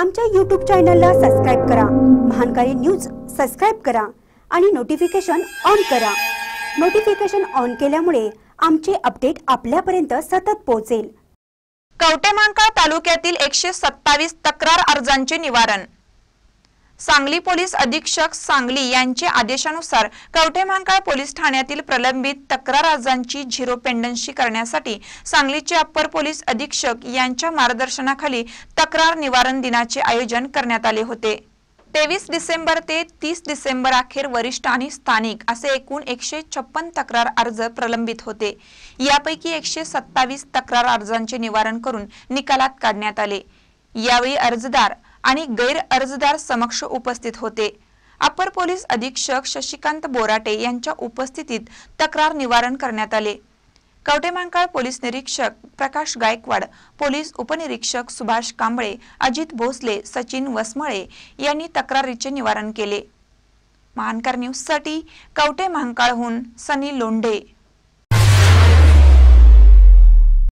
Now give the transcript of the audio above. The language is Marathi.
आमच्या यूट्यूब चॅनलला सबस्क्राईब करा. महानकारी न्यूज सबस्क्राईब करा आणि नोटिफिकेशन ऑन करा. नोटिफिकेशन ऑन केल्यामुळे आमचे अपडेट आपल्यापर्यंत सतत पोहोचेल. कवटेमांकाळ तालुक्यातील एकशे सत्तावीस तक्रार अर्जांचे निवारण. सांगली पोलीस अधीक्षक सांगली यांच्या आदेशानुसार कवठेमांकाळ पोलीस ठाण्यातील प्रलंबित तक्रार अर्जांची झिरो पेंडन्सी करण्यासाठी सांगलीचे अप्पर पोलीस अधीक्षक यांच्या मार्गदर्शनाखाली तक्रार निवारण दिनाचे आयोजन करण्यात आले होते. तेवीस डिसेंबर ते तीस डिसेंबर अखेर वरिष्ठ आणि स्थानिक असे एकूण एकशे छप्पन तक्रार अर्ज प्रलंबित होते. यापैकी एकशे सत्तावीस तक्रार अर्जांचे निवारण करून निकालात काढण्यात आले. यावेळी अर्जदार आणि गैर अर्जदार समक्ष उपस्थित होते. अपर पोलीस अधीक्षक शशिकांत बोराटे यांच्या उपस्थितीत तक्रार निवारण करण्यात आले. कवटेमांकाळ पोलीस निरीक्षक प्रकाश गायकवाड पोलीस उपनिरीक्षक सुभाष कांबळे अजित भोसले सचिन वसमळे यांनी तक्रारीचे निवारण केले. महानकर न्यूजसाठी कवटे महांकाळहून सनी लोंढे.